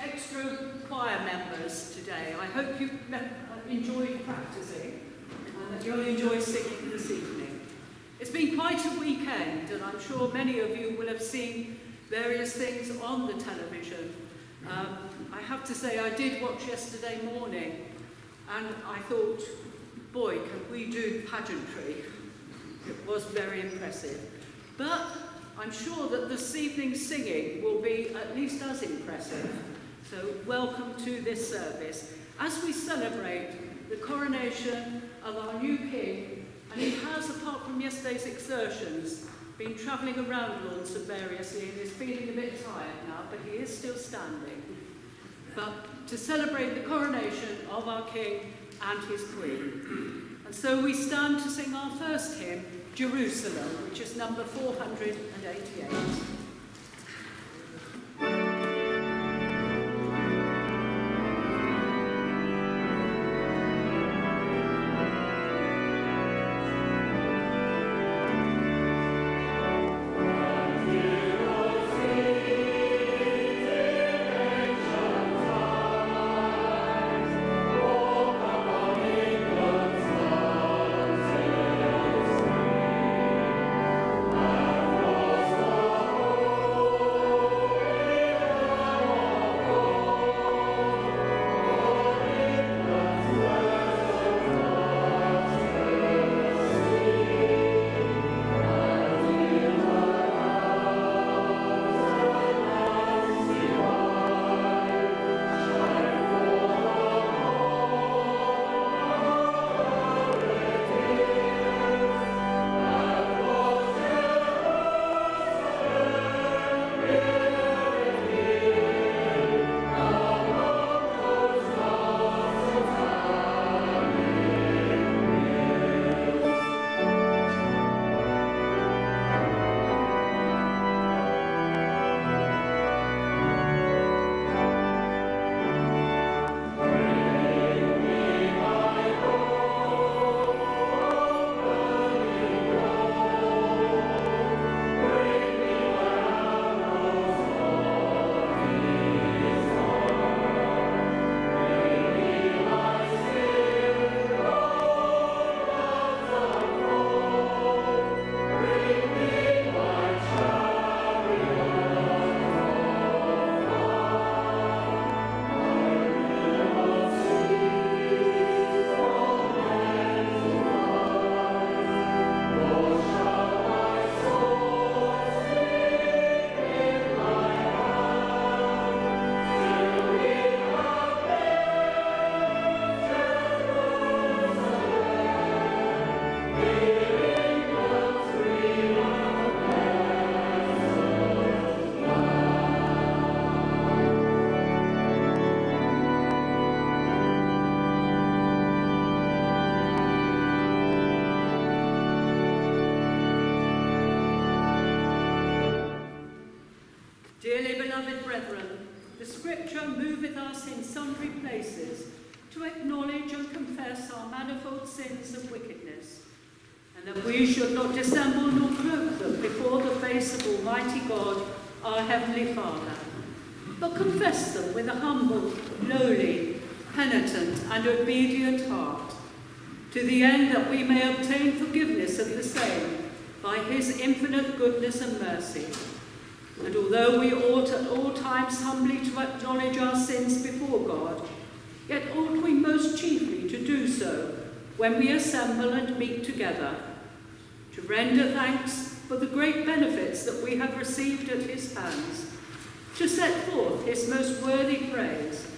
extra choir members today. I hope you enjoyed practicing and that you'll enjoy singing this evening. It's been quite a weekend and I'm sure many of you will have seen various things on the television. Um, I have to say I did watch yesterday morning and I thought, boy, can we do pageantry. It was very impressive. But I'm sure that this evening's singing will be at least as impressive. So welcome to this service. As we celebrate the coronation of our new king, and he has, apart from yesterday's exertions, been travelling around Launceston variously and is feeling a bit tired now, but he is still standing. But to celebrate the coronation of our king and his queen. And so we stand to sing our first hymn, Jerusalem, which is number 488. To the end that we may obtain forgiveness of the same by his infinite goodness and mercy. And although we ought at all times humbly to acknowledge our sins before God, yet ought we most chiefly to do so when we assemble and meet together, to render thanks for the great benefits that we have received at his hands, to set forth his most worthy praise,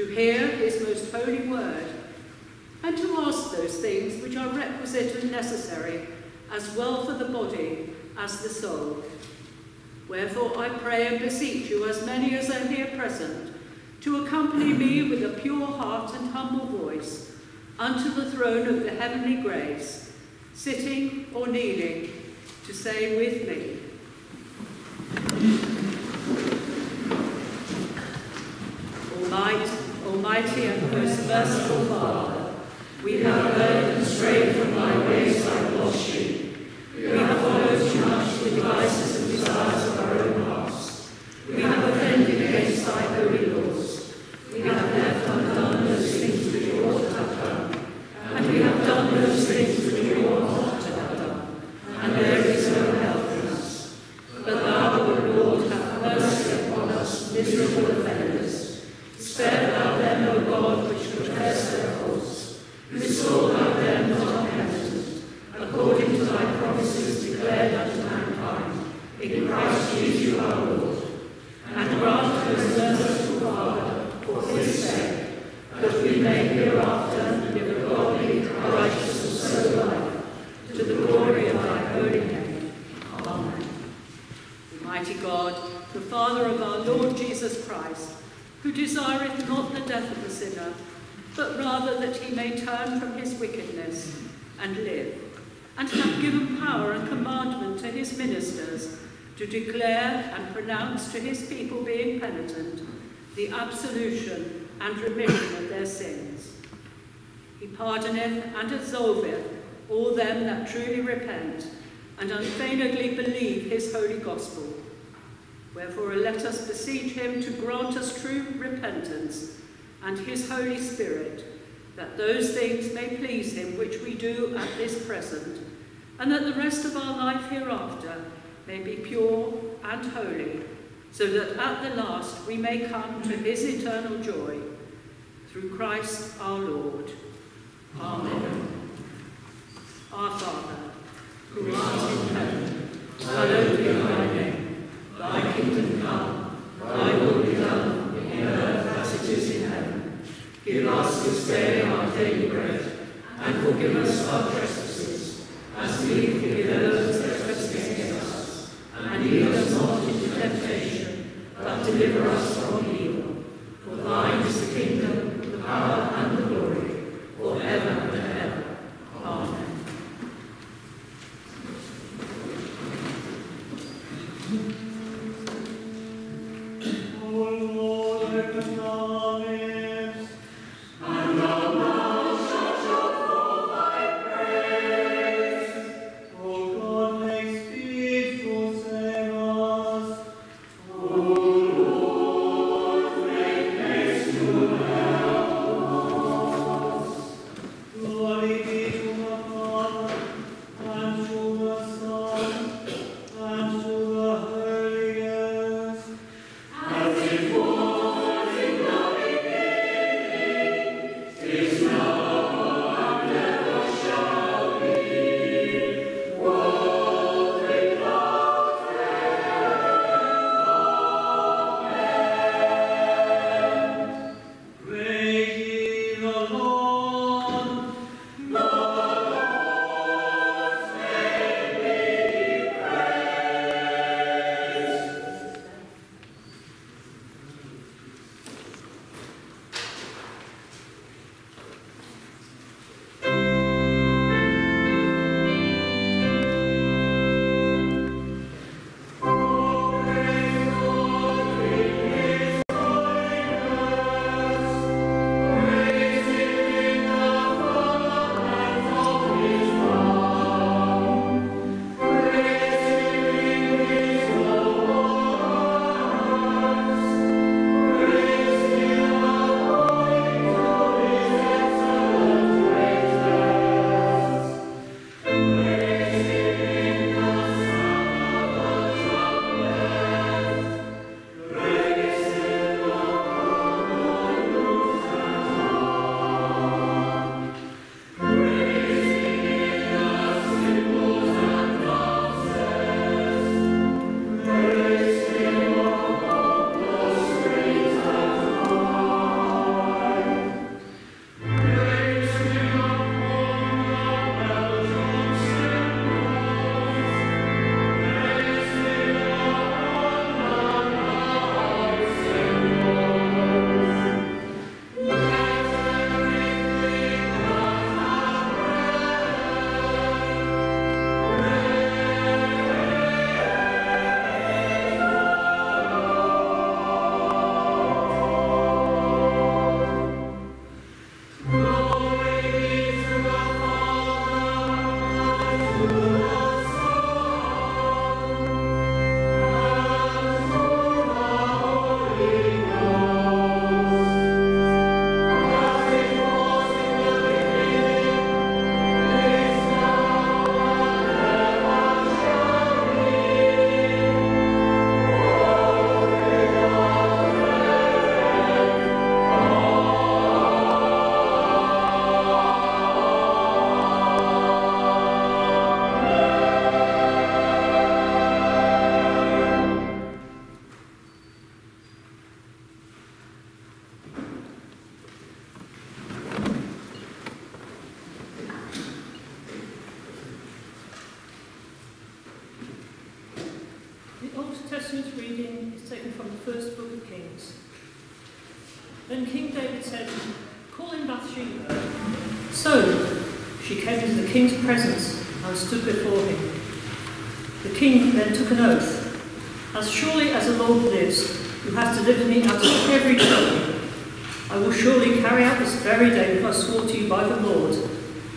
to hear his most holy word, and to ask those things which are requisite and necessary, as well for the body as the soul. Wherefore I pray and beseech you, as many as are here present, to accompany me with a pure heart and humble voice unto the throne of the heavenly grace, sitting or kneeling, to say with me, Almighty, Almighty and most merciful Father, we have those things may please him which we do at this present, and that the rest of our life hereafter may be pure and holy, so that at the last we may come to his eternal joy. Through Christ our Lord. Amen. Our Father, who art in heaven, hallowed be thy name. Thy kingdom come, thy will be Give us this day our daily bread, and forgive us our trespasses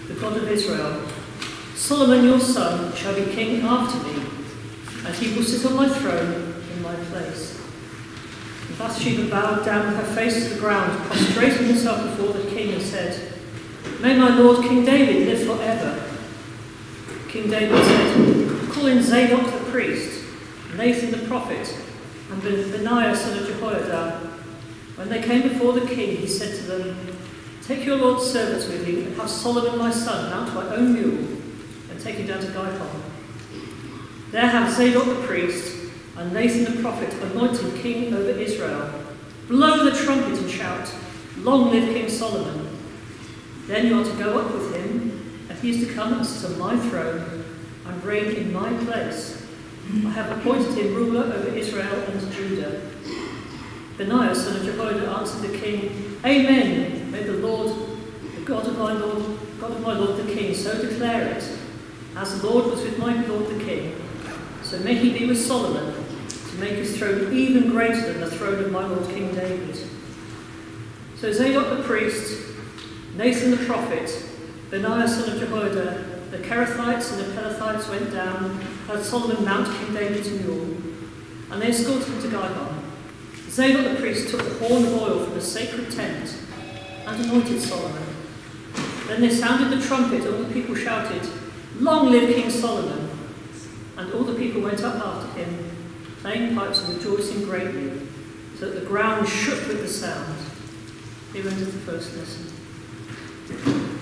the God of Israel. Solomon your son shall be king after me, and he will sit on my throne in my place. And Bathsheba bowed down with her face to the ground, prostrating herself before the king, and said, May my lord King David live forever. King David said, Call in Zadok the priest, Nathan the prophet, and Benaiah son of Jehoiada. When they came before the king, he said to them, Take your lord's servants with you, and have Solomon my son mount my own mule, and take him down to Gihon. There have Zadok the priest and Nathan the prophet anointed king over Israel. Blow the trumpet and shout, Long live King Solomon. Then you are to go up with him, and he is to come and sit on my throne and reign in my place. I have appointed him ruler over Israel and Judah. Benaiah, son of Jehoiada, answered the king, Amen. May the Lord, the God of my Lord, God of my Lord the king, so declare it. As the Lord was with my Lord the king, so may he be with Solomon, to make his throne even greater than the throne of my Lord King David. So Zadok the priest, Nathan the prophet, Benaiah son of Jehoiada, the Kerethites and the Pelethites went down, had Solomon mount King David's mule, and they escorted him to Gihon. Zadok the priest took the horn of oil from the sacred tent and anointed Solomon. Then they sounded the trumpet, and all the people shouted, Long live King Solomon! And all the people went up after him, playing pipes and rejoicing greatly, so that the ground shook with the sound. Here ended the first lesson.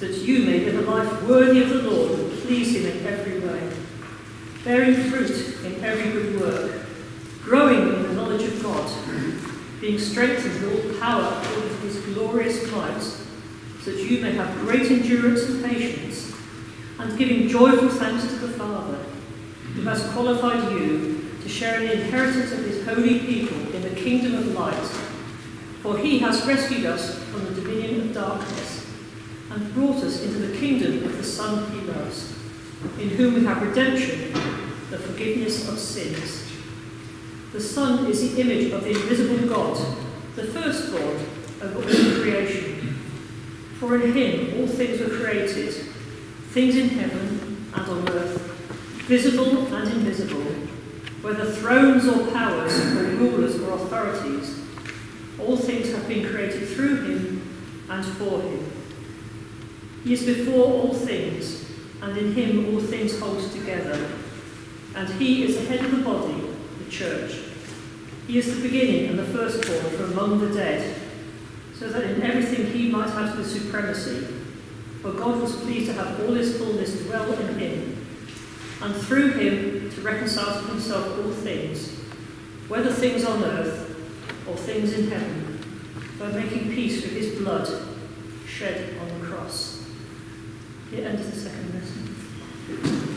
That you may live a life worthy of the Lord and please Him in every way, bearing fruit in every good work, growing in the knowledge of God, being strengthened with all power according to His glorious might, so that you may have great endurance and patience, and giving joyful thanks to the Father, who has qualified you to share in the inheritance of His holy people in the kingdom of light. For he has rescued us from the dominion of darkness and brought us into the kingdom of the Son he loves, in whom we have redemption, the forgiveness of sins. The Son is the image of the invisible God, the firstborn of all creation. For in him all things were created, things in heaven and on earth, visible and invisible, whether thrones or powers or rulers or authorities. All things have been created through him and for him. He is before all things, and in him all things hold together. And he is the head of the body, the church. He is the beginning and the firstborn from among the dead, so that in everything he might have the supremacy. For God was pleased to have all his fullness dwell in him, and through him to reconcile to himself all things, whether things on earth or things in heaven, by making peace with his blood shed on the cross. Here ends the second lesson.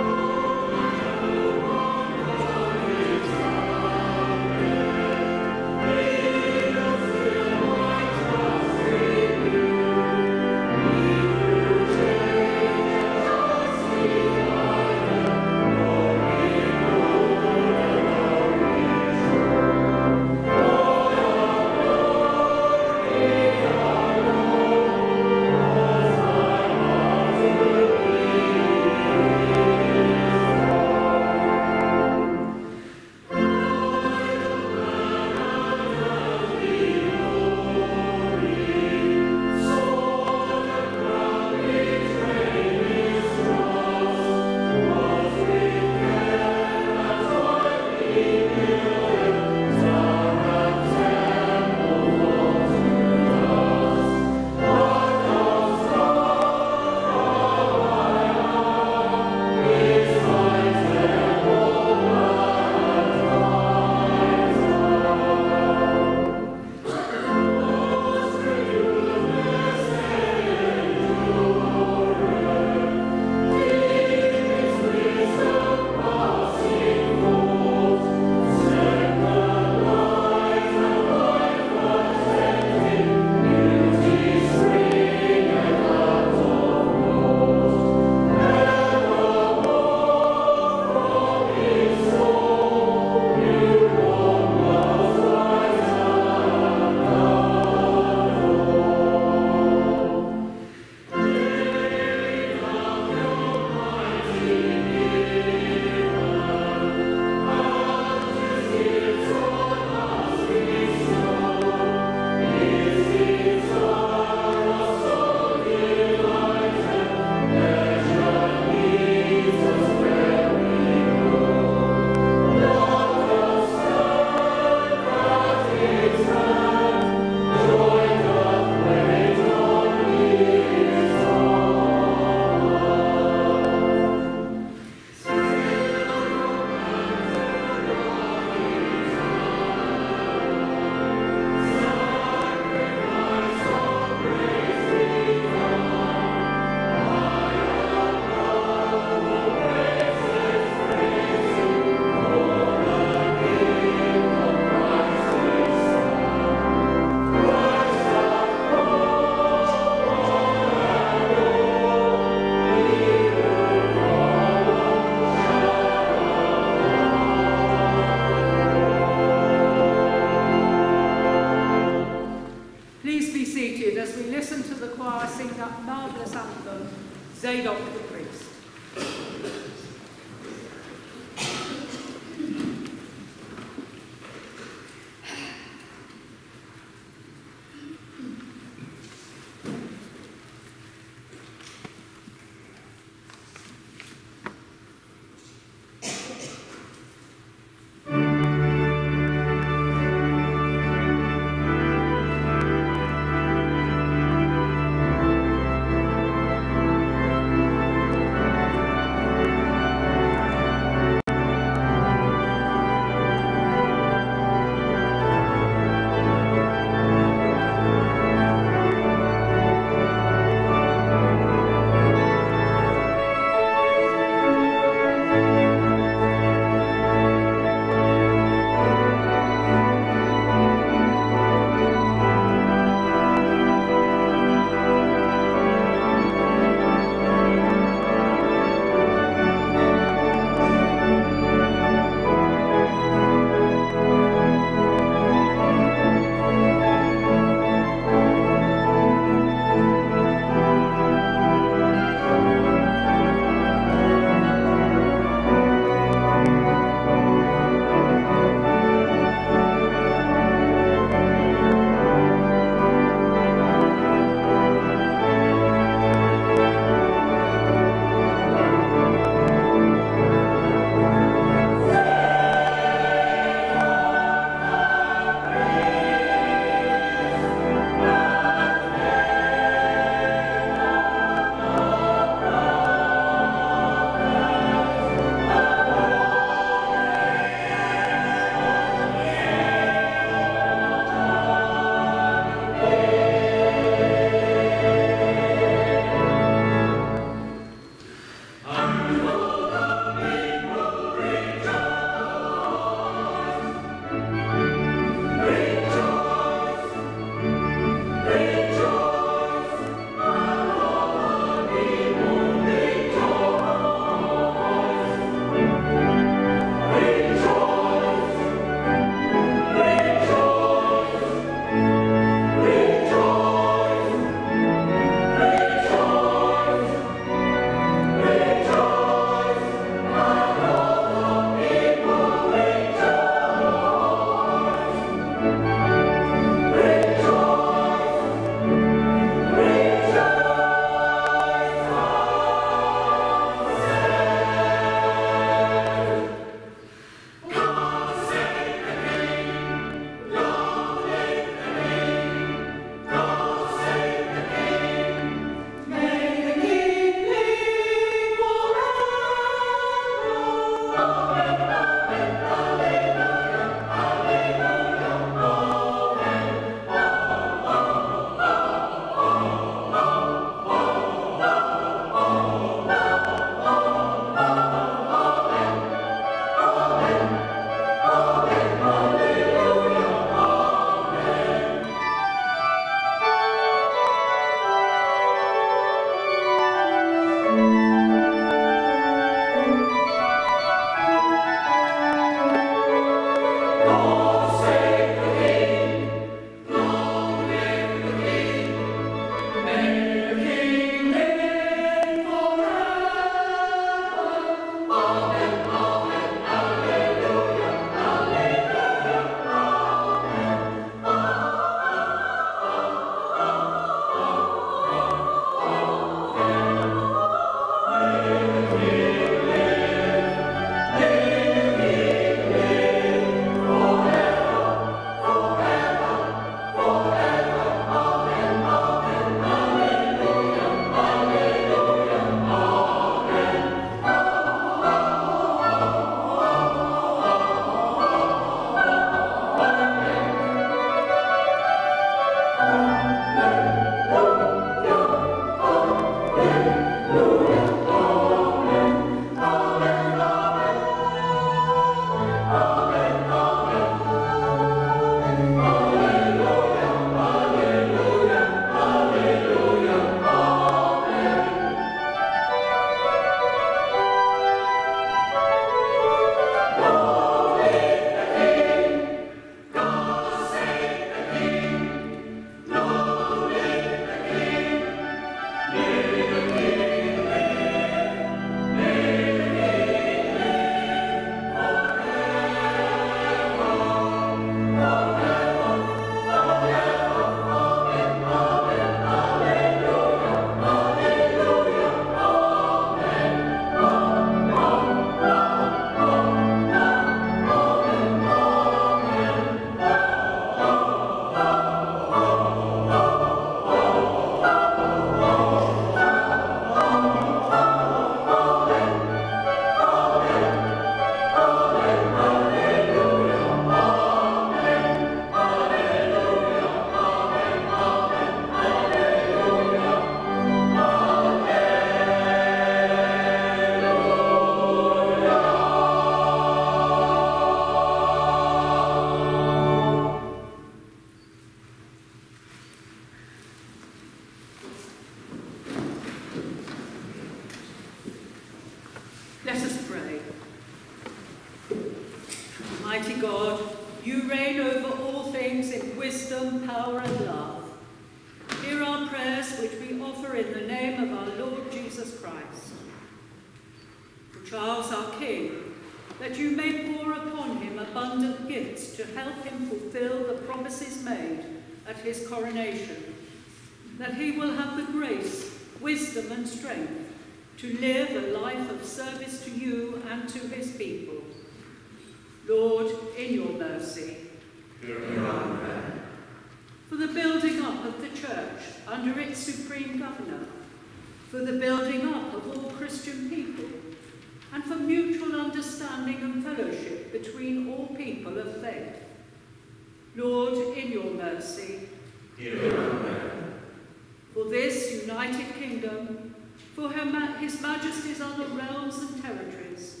For His Majesty's other realms and territories,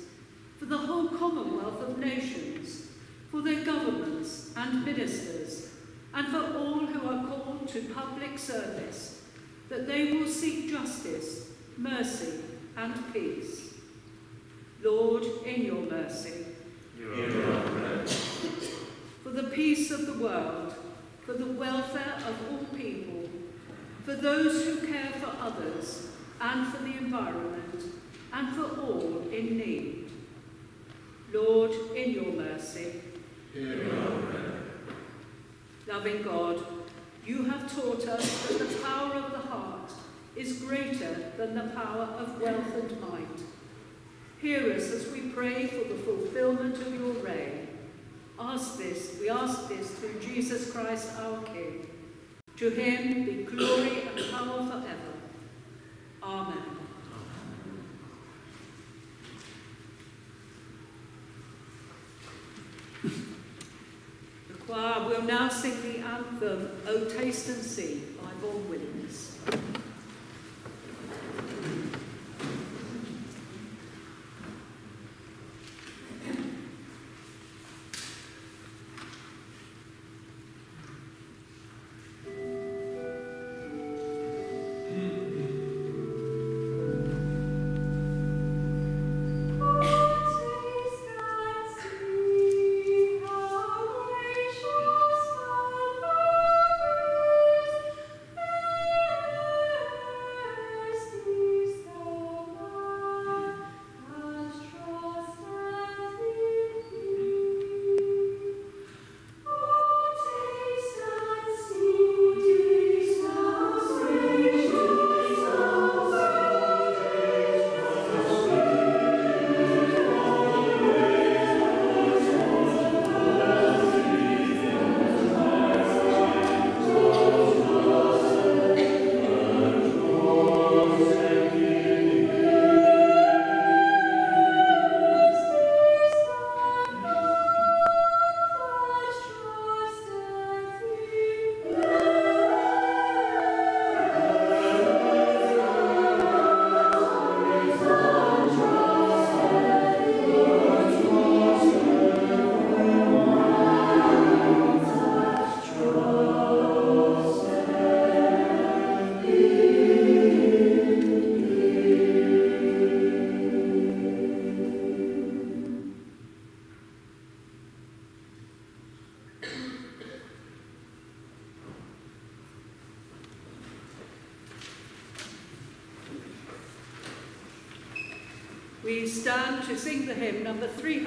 for the whole commonwealth of nations, for their governments and ministers, and for all who are called to public service, that they will seek justice, mercy, and peace. Lord, in your mercy. For the peace of the world, for the welfare of all people, for those who care for others, and for the environment, and for all in need. Lord, in your mercy. Loving God, you have taught us that the power of the heart is greater than the power of wealth and might. Hear us as we pray for the fulfillment of your reign. Ask this, we ask this through Jesus Christ our King. To him be glory and power forever. Amen. choir will now sing the anthem, O Taste and See, by Vaughan Williams. To sing the hymn number 334,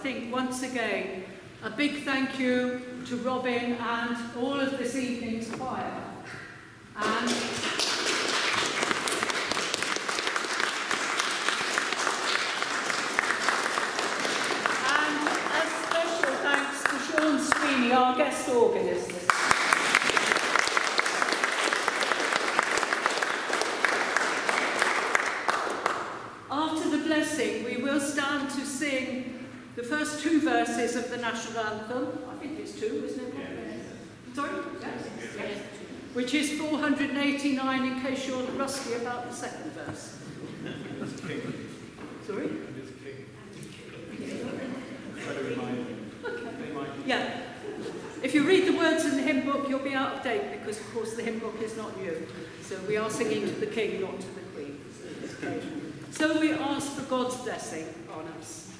think once again a big thank you to Robin and all of this evening's choir. And And a special thanks to Sean Sweeney, our guest organist this After the blessing, we will stand to sing the first two verses of the national anthem. I think it's two, isn't it? Sorry? Yes. yes. Which is 489 in case you're rusty about the second verse. Sorry? Yeah. If you read the words in the hymn book, you'll be out of date because, of course, the hymn book is not new. So we are singing to the King, not to the Queen. So we ask for God's blessing on us.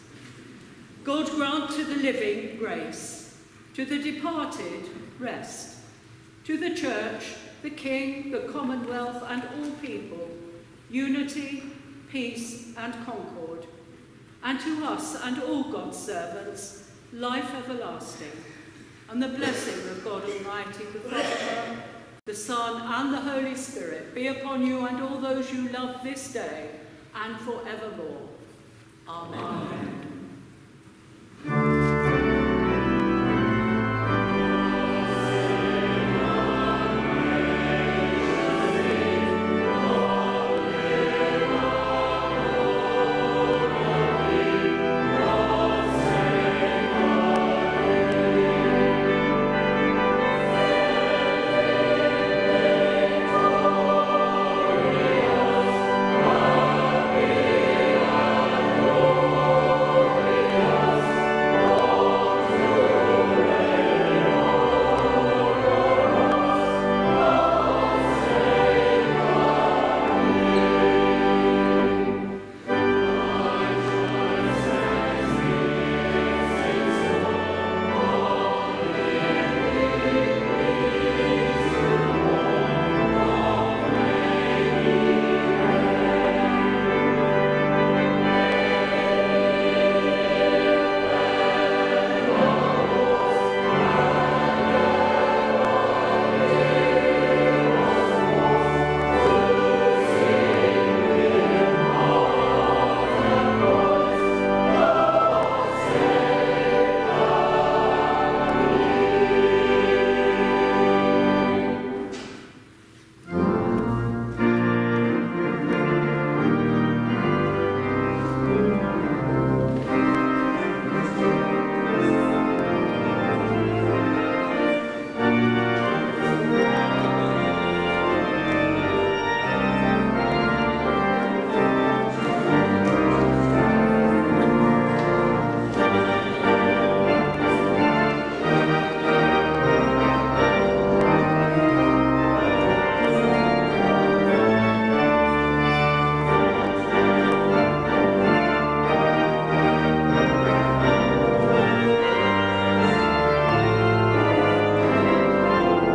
God grant to the living grace, to the departed rest, to the church, the King, the Commonwealth, and all people, unity, peace, and concord, and to us and all God's servants, life everlasting, and the blessing of God Almighty, the Father, the Son, and the Holy Spirit be upon you and all those you love this day and forevermore. Amen. Amen.